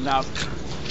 yeah. no.